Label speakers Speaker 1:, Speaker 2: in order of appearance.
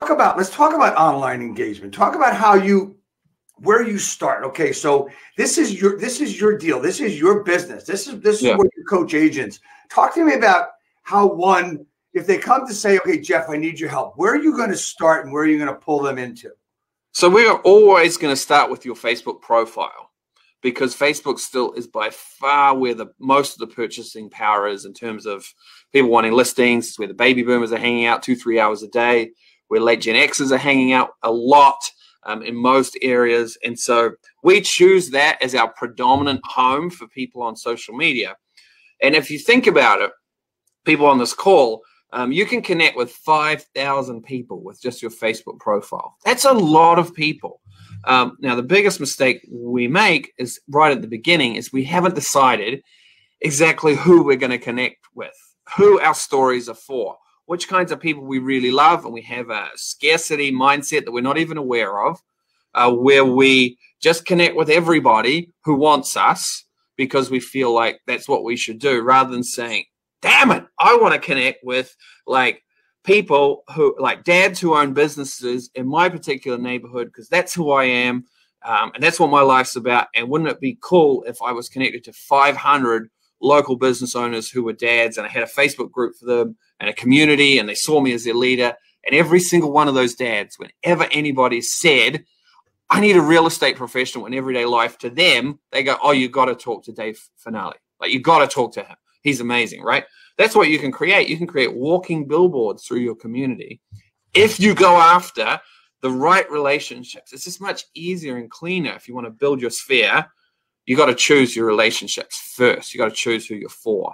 Speaker 1: talk about let's talk about online engagement. Talk about how you where you start. Okay, so this is your this is your deal. This is your business. This is this is yeah. where you coach agents. Talk to me about how one if they come to say, okay, Geoff, I need your help. Where are you going to start and where are you going to pull them into?
Speaker 2: So we are always going to start with your Facebook profile because Facebook still is by far where the most of the purchasing power is in terms of people wanting listings. It's where the baby boomers are hanging out two, three hours a day, where late Gen Xers are hanging out a lot um, in most areas. And so we choose that as our predominant home for people on social media. And if you think about it, people on this call, um, you can connect with 5,000 people with just your Facebook profile. That's a lot of people. Um, now, the biggest mistake we make is right at the beginning is we haven't decided exactly who we're going to connect with, who our stories are for, which kinds of people we really love, and we have a scarcity mindset that we're not even aware of, uh, where we just connect with everybody who wants us because we feel like that's what we should do, rather than saying, "Damn it, I want to connect with like." people who like dads who own businesses in my particular neighborhood because that's who I am um, and that's what my life's about. And wouldn't it be cool if I was connected to 500 local business owners who were dads and I had a Facebook group for them and a community and they saw me as their leader. And every single one of those dads, whenever anybody said, I need a real estate professional in everyday life to them, they go, Oh, you got to talk to Dave Finale. Like, you got to talk to him. He's amazing, right? That's what you can create. You can create walking billboards through your community if you go after the right relationships. It's just much easier and cleaner if you want to build your sphere. You got to choose your relationships first. You got to choose who you're for.